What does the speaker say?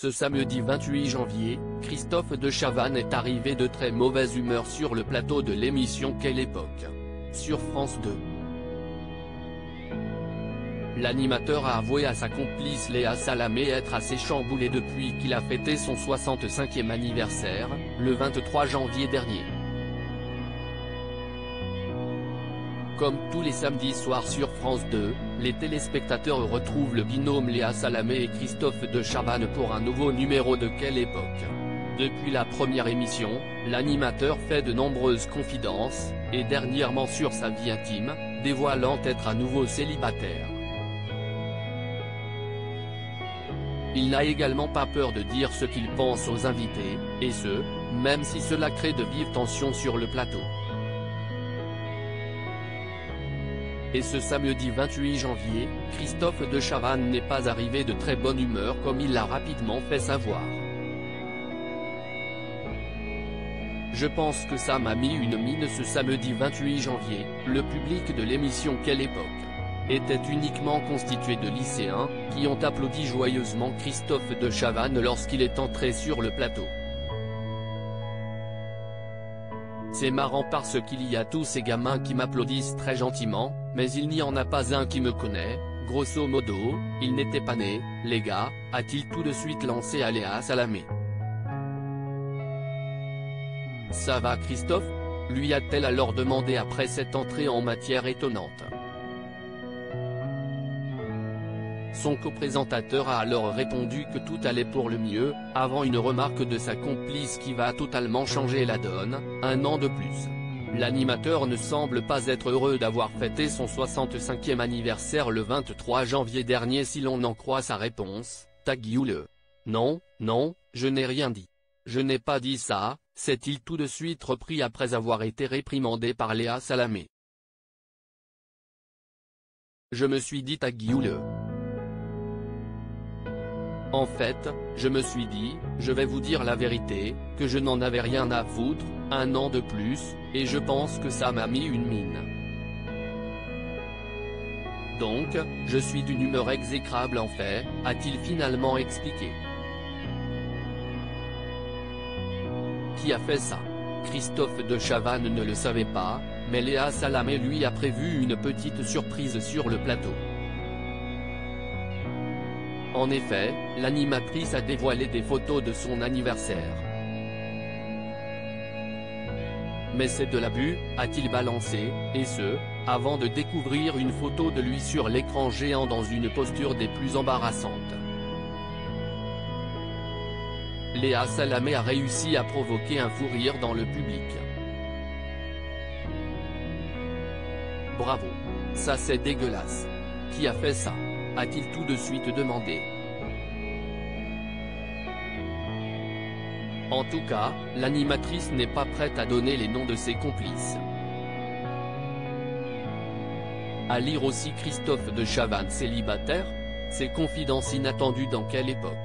Ce samedi 28 janvier, Christophe de Chavannes est arrivé de très mauvaise humeur sur le plateau de l'émission Quelle époque? Sur France 2. L'animateur a avoué à sa complice Léa Salamé être assez chamboulé depuis qu'il a fêté son 65e anniversaire, le 23 janvier dernier. Comme tous les samedis soirs sur France 2, les téléspectateurs retrouvent le binôme Léa Salamé et Christophe de Chavannes pour un nouveau numéro de Quelle époque? Depuis la première émission, l'animateur fait de nombreuses confidences, et dernièrement sur sa vie intime, dévoilant être à nouveau célibataire. Il n'a également pas peur de dire ce qu'il pense aux invités, et ce, même si cela crée de vives tensions sur le plateau. Et ce samedi 28 janvier, Christophe de Chavannes n'est pas arrivé de très bonne humeur comme il l'a rapidement fait savoir. Je pense que ça m'a mis une mine ce samedi 28 janvier, le public de l'émission Quelle époque? était uniquement constitué de lycéens, qui ont applaudi joyeusement Christophe de Chavannes lorsqu'il est entré sur le plateau. C'est marrant parce qu'il y a tous ces gamins qui m'applaudissent très gentiment, mais il n'y en a pas un qui me connaît, grosso modo, il n'était pas né, les gars, a-t-il tout de suite lancé Aléa Salamé. Ça va Christophe? Lui a-t-elle alors demandé après cette entrée en matière étonnante? Son coprésentateur a alors répondu que tout allait pour le mieux, avant une remarque de sa complice qui va totalement changer la donne, un an de plus. L'animateur ne semble pas être heureux d'avoir fêté son 65e anniversaire le 23 janvier dernier si l'on en croit sa réponse, le. Non, non, je n'ai rien dit. Je n'ai pas dit ça, s'est-il tout de suite repris après avoir été réprimandé par Léa Salamé. Je me suis dit le. En fait, je me suis dit, je vais vous dire la vérité, que je n'en avais rien à foutre, un an de plus, et je pense que ça m'a mis une mine. Donc, je suis d'une humeur exécrable en fait, a-t-il finalement expliqué. Qui a fait ça? Christophe de Chavannes ne le savait pas, mais Léa Salamé lui a prévu une petite surprise sur le plateau. En effet, l'animatrice a dévoilé des photos de son anniversaire. Mais c'est de l'abus, a-t-il balancé, et ce, avant de découvrir une photo de lui sur l'écran géant dans une posture des plus embarrassantes? Léa Salamé a réussi à provoquer un fou rire dans le public. Bravo. Ça c'est dégueulasse. Qui a fait ça? A-t-il tout de suite demandé? En tout cas, l'animatrice n'est pas prête à donner les noms de ses complices. À lire aussi Christophe de Chavannes célibataire Ses confidences inattendues dans quelle époque?